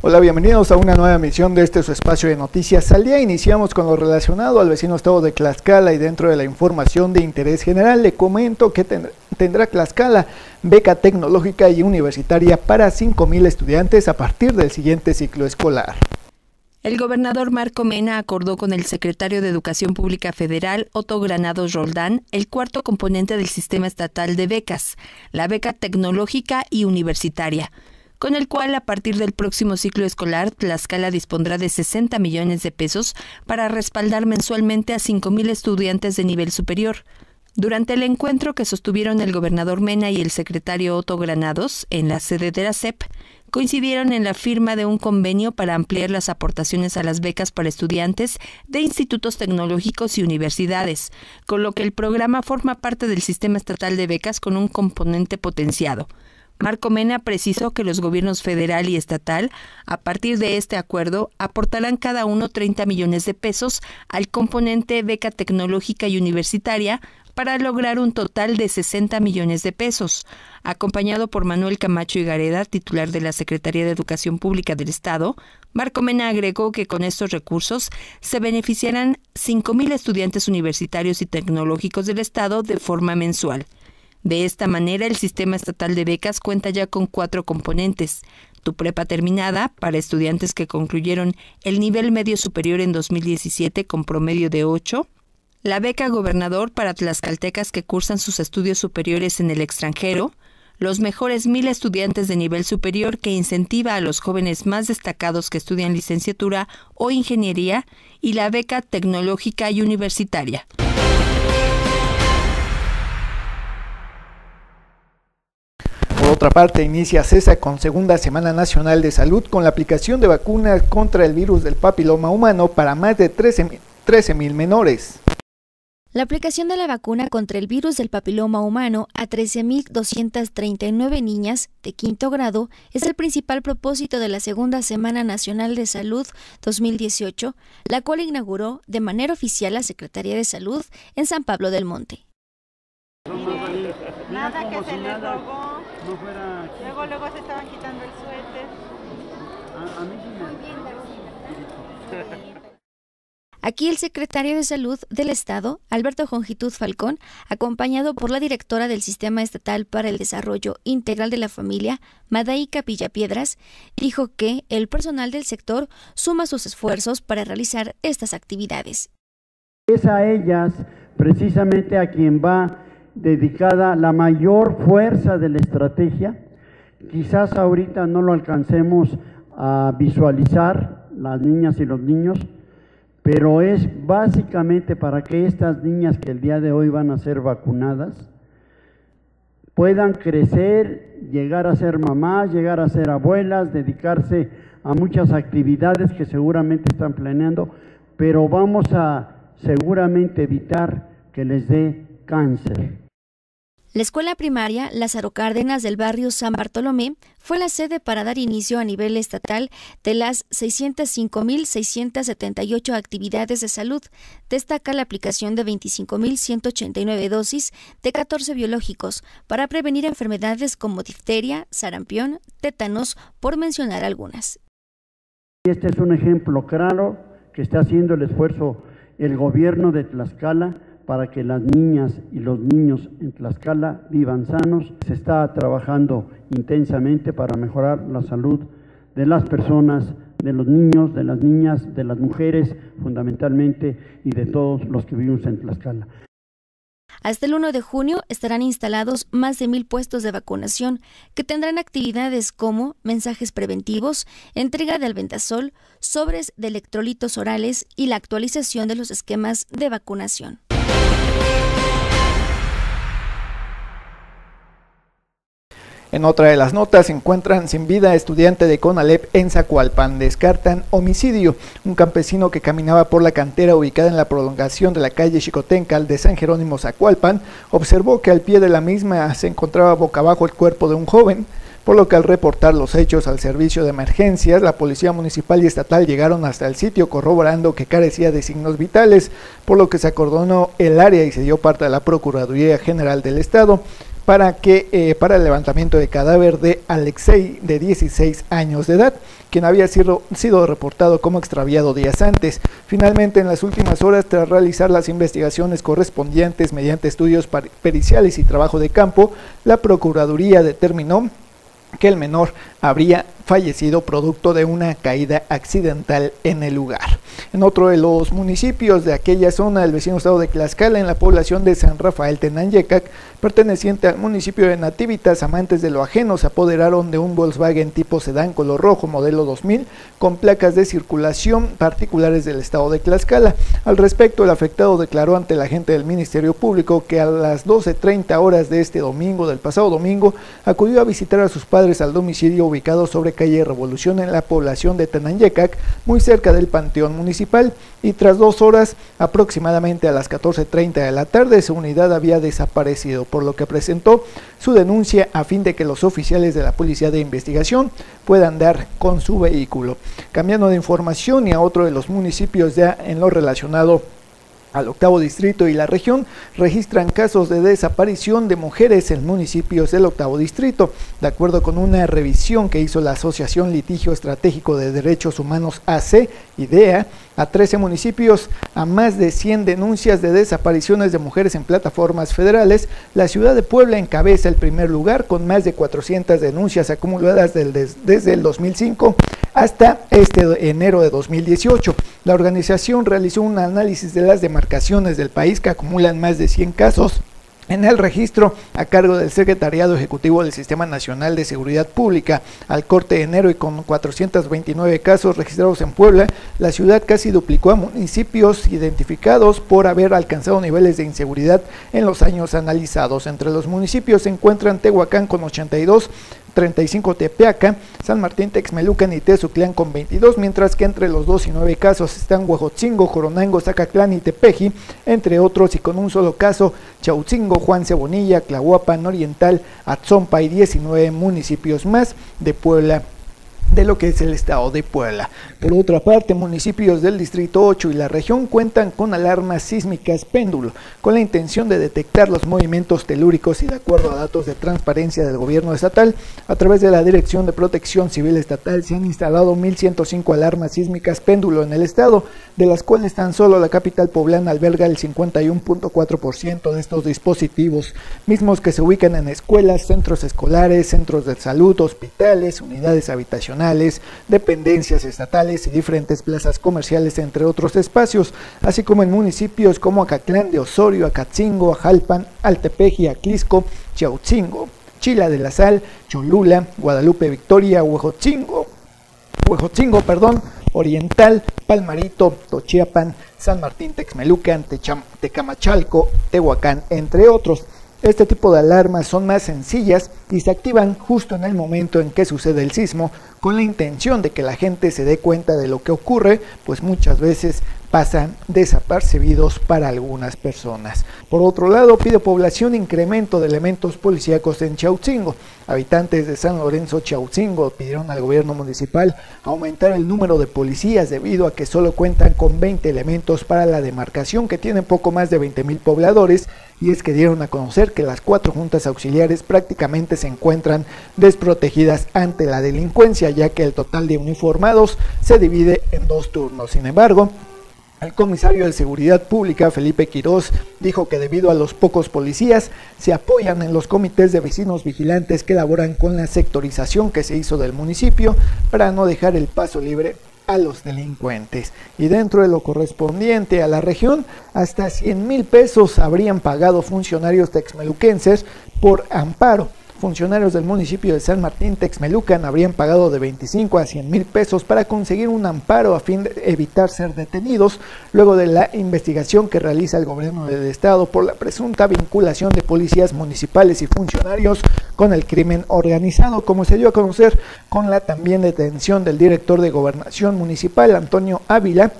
Hola, bienvenidos a una nueva emisión de este su espacio de noticias al día. Iniciamos con lo relacionado al vecino estado de Tlaxcala y dentro de la información de interés general le comento que tendrá Tlaxcala beca tecnológica y universitaria para 5.000 estudiantes a partir del siguiente ciclo escolar. El gobernador Marco Mena acordó con el secretario de Educación Pública Federal, Otto Granados Roldán, el cuarto componente del sistema estatal de becas, la beca tecnológica y universitaria con el cual a partir del próximo ciclo escolar Tlaxcala dispondrá de 60 millones de pesos para respaldar mensualmente a 5.000 estudiantes de nivel superior. Durante el encuentro que sostuvieron el gobernador Mena y el secretario Otto Granados en la sede de la CEP, coincidieron en la firma de un convenio para ampliar las aportaciones a las becas para estudiantes de institutos tecnológicos y universidades, con lo que el programa forma parte del sistema estatal de becas con un componente potenciado. Marco Mena precisó que los gobiernos federal y estatal, a partir de este acuerdo, aportarán cada uno 30 millones de pesos al componente beca tecnológica y universitaria para lograr un total de 60 millones de pesos. Acompañado por Manuel Camacho y Gareda, titular de la Secretaría de Educación Pública del Estado, Marco Mena agregó que con estos recursos se beneficiarán 5.000 estudiantes universitarios y tecnológicos del Estado de forma mensual. De esta manera, el sistema estatal de becas cuenta ya con cuatro componentes. Tu prepa terminada para estudiantes que concluyeron el nivel medio superior en 2017 con promedio de 8. La beca gobernador para tlaxcaltecas que cursan sus estudios superiores en el extranjero. Los mejores mil estudiantes de nivel superior que incentiva a los jóvenes más destacados que estudian licenciatura o ingeniería. Y la beca tecnológica y universitaria. Otra parte, inicia CESA con segunda Semana Nacional de Salud con la aplicación de vacunas contra el virus del papiloma humano para más de 13 mil menores. La aplicación de la vacuna contra el virus del papiloma humano a 13.239 niñas de quinto grado es el principal propósito de la Segunda Semana Nacional de Salud 2018, la cual inauguró de manera oficial la Secretaría de Salud en San Pablo del Monte. Nada que se le robó. Luego, luego se estaban quitando el suéter. A, mí Aquí el secretario de Salud del Estado, Alberto Jongitud Falcón, acompañado por la directora del Sistema Estatal para el Desarrollo Integral de la Familia, Madaika Piedras, dijo que el personal del sector suma sus esfuerzos para realizar estas actividades. Es a ellas precisamente a quien va dedicada la mayor fuerza de la estrategia. Quizás ahorita no lo alcancemos a visualizar las niñas y los niños, pero es básicamente para que estas niñas que el día de hoy van a ser vacunadas puedan crecer, llegar a ser mamás, llegar a ser abuelas, dedicarse a muchas actividades que seguramente están planeando, pero vamos a seguramente evitar que les dé cáncer. La escuela primaria Lázaro Cárdenas del barrio San Bartolomé fue la sede para dar inicio a nivel estatal de las 605.678 actividades de salud. Destaca la aplicación de 25.189 dosis de 14 biológicos para prevenir enfermedades como difteria, sarampión, tétanos, por mencionar algunas. Este es un ejemplo claro que está haciendo el esfuerzo el gobierno de Tlaxcala para que las niñas y los niños en Tlaxcala vivan sanos. Se está trabajando intensamente para mejorar la salud de las personas, de los niños, de las niñas, de las mujeres fundamentalmente y de todos los que vivimos en Tlaxcala. Hasta el 1 de junio estarán instalados más de mil puestos de vacunación que tendrán actividades como mensajes preventivos, entrega de albentasol, sobres de electrolitos orales y la actualización de los esquemas de vacunación. En otra de las notas se encuentran sin vida estudiante de Conalep en Zacualpan. Descartan homicidio. Un campesino que caminaba por la cantera ubicada en la prolongación de la calle Chicotencal de San Jerónimo Zacualpan observó que al pie de la misma se encontraba boca abajo el cuerpo de un joven por lo que al reportar los hechos al servicio de emergencias, la policía municipal y estatal llegaron hasta el sitio corroborando que carecía de signos vitales, por lo que se acordonó el área y se dio parte a la Procuraduría General del Estado. Para, que, eh, para el levantamiento del cadáver de Alexei de 16 años de edad, quien había sido, sido reportado como extraviado días antes. Finalmente, en las últimas horas, tras realizar las investigaciones correspondientes mediante estudios periciales y trabajo de campo, la Procuraduría determinó que el menor habría fallecido producto de una caída accidental en el lugar. En otro de los municipios de aquella zona del vecino estado de Tlaxcala, en la población de San Rafael Tenanyecac, perteneciente al municipio de Nativitas, amantes de lo ajeno se apoderaron de un Volkswagen tipo sedán color rojo modelo 2000 con placas de circulación particulares del estado de Tlaxcala. Al respecto, el afectado declaró ante la gente del Ministerio Público que a las 12.30 horas de este domingo, del pasado domingo, acudió a visitar a sus padres al domicilio ubicado sobre calle Revolución en la población de Tenanyecac, muy cerca del Panteón Municipal, y tras dos horas, aproximadamente a las 14.30 de la tarde, su unidad había desaparecido, por lo que presentó su denuncia a fin de que los oficiales de la Policía de Investigación puedan dar con su vehículo. Cambiando de información y a otro de los municipios ya en lo relacionado al octavo distrito y la región registran casos de desaparición de mujeres en municipios del octavo distrito. De acuerdo con una revisión que hizo la Asociación Litigio Estratégico de Derechos Humanos AC, IDEA, a 13 municipios, a más de 100 denuncias de desapariciones de mujeres en plataformas federales, la ciudad de Puebla encabeza el primer lugar con más de 400 denuncias acumuladas desde el 2005 hasta este enero de 2018. La organización realizó un análisis de las demarcaciones del país que acumulan más de 100 casos en el registro a cargo del Secretariado Ejecutivo del Sistema Nacional de Seguridad Pública, al corte de enero y con 429 casos registrados en Puebla, la ciudad casi duplicó a municipios identificados por haber alcanzado niveles de inseguridad en los años analizados. Entre los municipios se encuentran Tehuacán con 82, 35 Tepeaca, San Martín Texmelucan y Tezuclán con 22, mientras que entre los 2 y 9 casos están Huejotzingo, Joronango, Zacatlán y Tepeji, entre otros, y con un solo caso, Chautzingo, Juan Cebonilla, Clahuapan Oriental, Atzompa y 19 municipios más de Puebla de lo que es el estado de Puebla. Por otra parte, municipios del Distrito 8 y la región cuentan con alarmas sísmicas péndulo, con la intención de detectar los movimientos telúricos y de acuerdo a datos de transparencia del gobierno estatal, a través de la Dirección de Protección Civil Estatal se han instalado 1.105 alarmas sísmicas péndulo en el estado, de las cuales tan solo la capital poblana alberga el 51.4% de estos dispositivos, mismos que se ubican en escuelas, centros escolares, centros de salud, hospitales, unidades habitacionales, dependencias estatales y diferentes plazas comerciales, entre otros espacios, así como en municipios como Acatlán de Osorio, Acatzingo, Ajalpan, Altepeji, Aclisco, Chiautzingo, Chila de la Sal, Cholula, Guadalupe Victoria, Huejotzingo, Huejotzingo, perdón, Oriental, Palmarito, Tochiapan, San Martín Texmelucan, Tecamachalco, Tehuacán, entre otros. Este tipo de alarmas son más sencillas y se activan justo en el momento en que sucede el sismo, con la intención de que la gente se dé cuenta de lo que ocurre, pues muchas veces pasan desapercibidos para algunas personas. Por otro lado, pide población incremento de elementos policíacos en Chautzingo. Habitantes de San Lorenzo Chautzingo pidieron al gobierno municipal aumentar el número de policías debido a que solo cuentan con 20 elementos para la demarcación que tiene poco más de 20 mil pobladores y es que dieron a conocer que las cuatro juntas auxiliares prácticamente se encuentran desprotegidas ante la delincuencia ya que el total de uniformados se divide en dos turnos. Sin embargo, el comisario de Seguridad Pública, Felipe Quirós, dijo que debido a los pocos policías, se apoyan en los comités de vecinos vigilantes que elaboran con la sectorización que se hizo del municipio para no dejar el paso libre a los delincuentes. Y dentro de lo correspondiente a la región, hasta 100 mil pesos habrían pagado funcionarios texmeluquenses por amparo funcionarios del municipio de San Martín Texmelucan habrían pagado de 25 a 100 mil pesos para conseguir un amparo a fin de evitar ser detenidos luego de la investigación que realiza el gobierno del estado por la presunta vinculación de policías municipales y funcionarios con el crimen organizado, como se dio a conocer con la también detención del director de gobernación municipal Antonio Ávila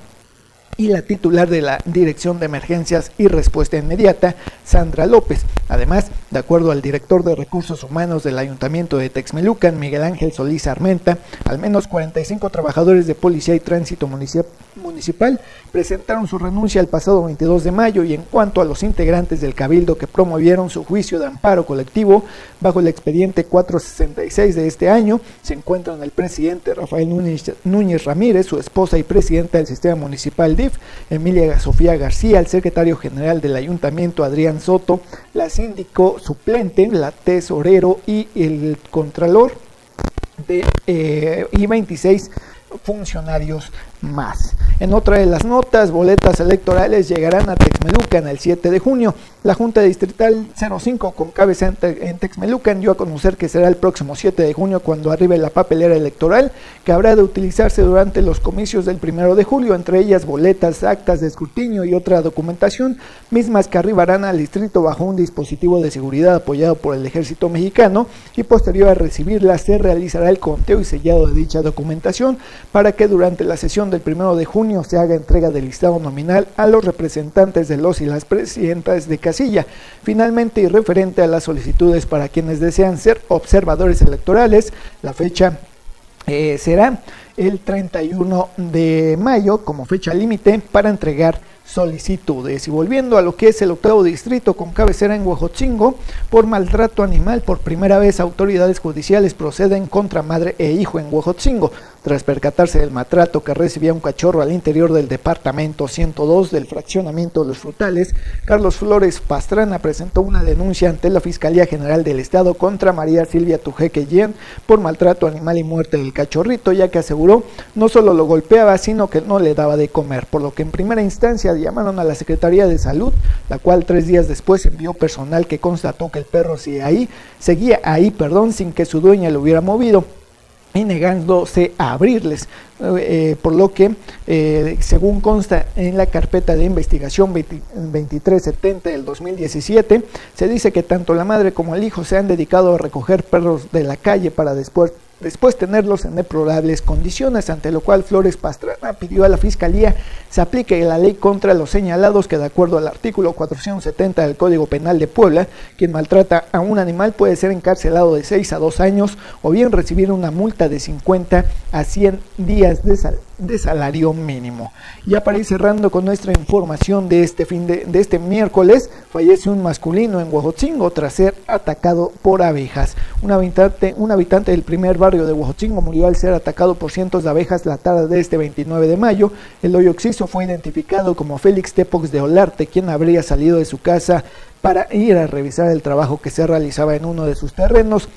y la titular de la Dirección de Emergencias y Respuesta Inmediata, Sandra López. Además, de acuerdo al director de Recursos Humanos del Ayuntamiento de Texmelucan, Miguel Ángel Solís Armenta, al menos 45 trabajadores de Policía y Tránsito Municipal presentaron su renuncia el pasado 22 de mayo y en cuanto a los integrantes del Cabildo que promovieron su juicio de amparo colectivo bajo el expediente 466 de este año, se encuentran el presidente Rafael Núñez, Ramírez, su esposa y presidenta del Sistema Municipal Emilia Sofía García, el secretario general del ayuntamiento Adrián Soto, la síndico suplente, la tesorero y el contralor eh, y 26 funcionarios más. En otra de las notas, boletas electorales llegarán a Texmelucan el 7 de junio. La Junta Distrital 05 con cabeza en Texmelucan dio a conocer que será el próximo 7 de junio cuando arribe la papelera electoral que habrá de utilizarse durante los comicios del 1 de julio, entre ellas boletas, actas de escrutinio y otra documentación, mismas que arribarán al distrito bajo un dispositivo de seguridad apoyado por el ejército mexicano y posterior a recibirlas se realizará el conteo y sellado de dicha documentación para que durante la sesión del primero de junio se haga entrega del listado nominal a los representantes de los y las presidentas de casilla. Finalmente, y referente a las solicitudes para quienes desean ser observadores electorales, la fecha eh, será el 31 de mayo como fecha límite para entregar solicitudes. Y volviendo a lo que es el octavo distrito con cabecera en Huejotzingo, por maltrato animal, por primera vez autoridades judiciales proceden contra madre e hijo en Huejotzingo. Tras percatarse del maltrato que recibía un cachorro al interior del departamento 102 del fraccionamiento de los frutales, Carlos Flores Pastrana presentó una denuncia ante la Fiscalía General del Estado contra María Silvia Tujeque Yen por maltrato animal y muerte del cachorrito, ya que aseguró no solo lo golpeaba, sino que no le daba de comer, por lo que en primera instancia llamaron a la Secretaría de Salud, la cual tres días después envió personal que constató que el perro seguía ahí, seguía ahí, perdón, sin que su dueña lo hubiera movido y negándose a abrirles, eh, por lo que, eh, según consta en la carpeta de investigación 2370 del 2017, se dice que tanto la madre como el hijo se han dedicado a recoger perros de la calle para después después tenerlos en deplorables condiciones, ante lo cual Flores Pastrana pidió a la Fiscalía se aplique la ley contra los señalados que de acuerdo al artículo 470 del Código Penal de Puebla, quien maltrata a un animal puede ser encarcelado de 6 a 2 años o bien recibir una multa de 50 a 100 días de, de salario mínimo. Ya para ir cerrando con nuestra información de este fin de, este miércoles, fallece un masculino en Huajotzingo tras ser atacado por abejas. Un habitante, un habitante del primer barrio de Huajotzingo murió al ser atacado por cientos de abejas la tarde de este 29 de mayo. El hoyo fue identificado como Félix Tepox de Olarte, quien habría salido de su casa para ir a revisar el trabajo que se realizaba en uno de sus terrenos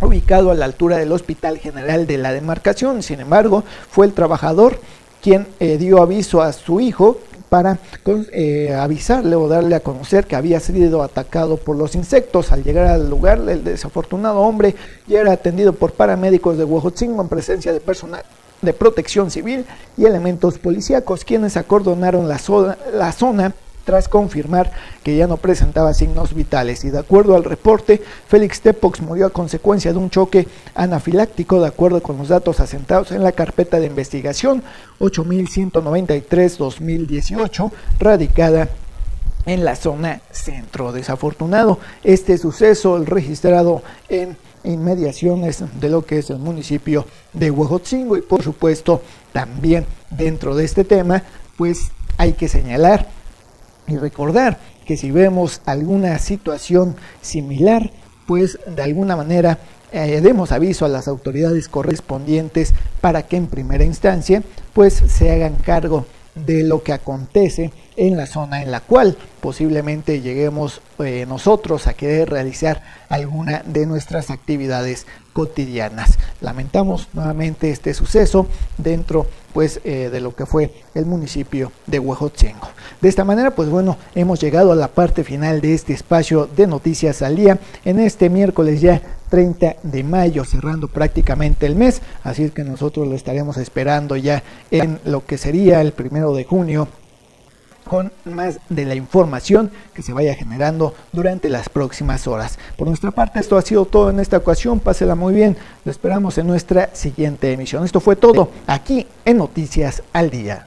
ubicado a la altura del Hospital General de la demarcación. Sin embargo, fue el trabajador quien eh, dio aviso a su hijo para eh, avisarle o darle a conocer que había sido atacado por los insectos. Al llegar al lugar, el desafortunado hombre ya era atendido por paramédicos de Huejotzingo en presencia de personal de protección civil y elementos policíacos, quienes acordonaron la la zona tras confirmar que ya no presentaba signos vitales. Y de acuerdo al reporte, Félix Tepox murió a consecuencia de un choque anafiláctico, de acuerdo con los datos asentados en la carpeta de investigación 8193-2018, radicada en la zona centro. Desafortunado este suceso, el registrado en inmediaciones de lo que es el municipio de Huejotzingo y por supuesto también dentro de este tema pues hay que señalar y recordar que si vemos alguna situación similar pues de alguna manera eh, demos aviso a las autoridades correspondientes para que en primera instancia pues se hagan cargo de lo que acontece en la zona en la cual posiblemente lleguemos eh, nosotros a querer realizar alguna de nuestras actividades cotidianas. Lamentamos nuevamente este suceso dentro pues eh, de lo que fue el municipio de Huejotzingo. De esta manera pues bueno hemos llegado a la parte final de este espacio de noticias al día en este miércoles ya 30 de mayo, cerrando prácticamente el mes, así que nosotros lo estaremos esperando ya en lo que sería el primero de junio con más de la información que se vaya generando durante las próximas horas. Por nuestra parte, esto ha sido todo en esta ocasión. Pásela muy bien. Lo esperamos en nuestra siguiente emisión. Esto fue todo aquí en Noticias al Día.